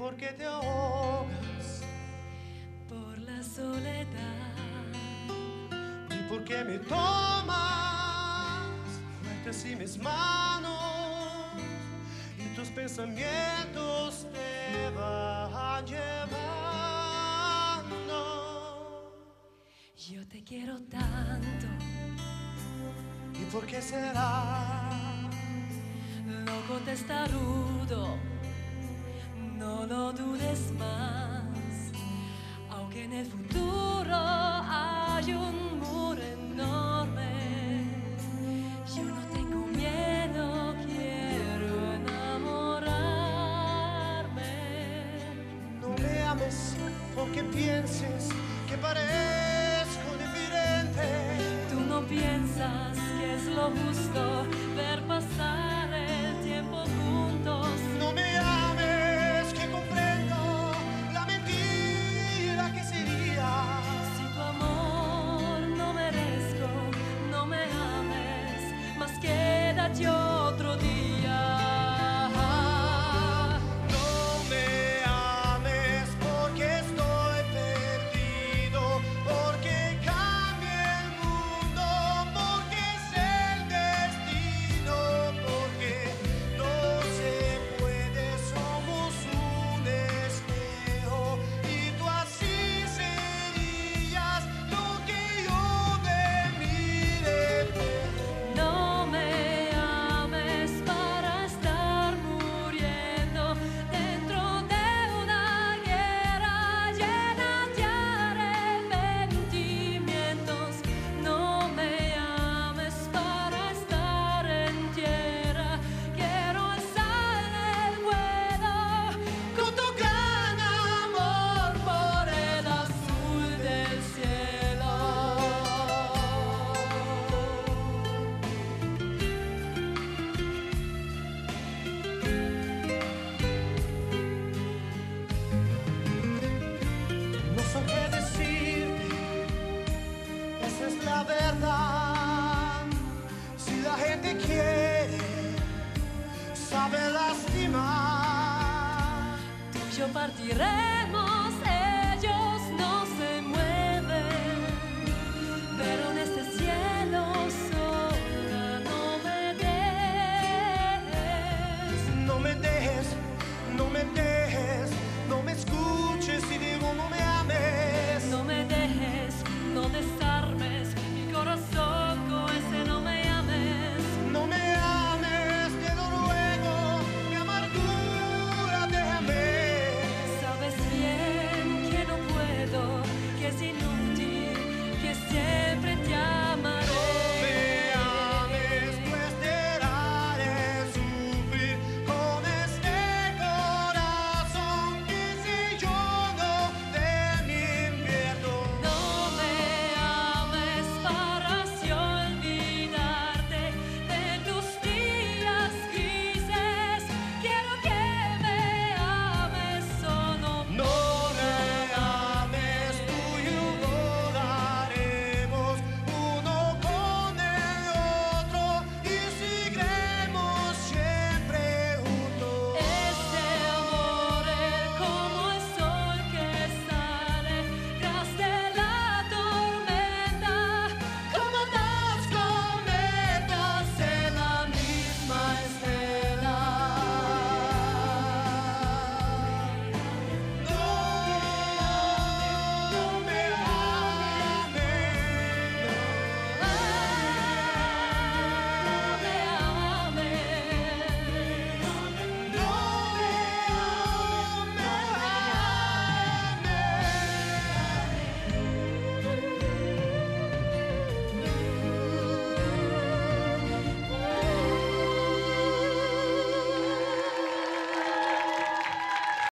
por qué te ahogas por la soledad. Y por qué me tomas fuerte así mis manos. Y tus pensamientos te van llevando. Yo te quiero tanto, ¿Y por qué será? loco testarudo, no lo dudes más, aunque en el futuro hay un muro enorme. Yo no tengo miedo, quiero enamorarme. No me ames porque pienses que parezco diferente. Tú no piensas que es lo justo ver pasar sabe lastimar. Tú y yo partiremos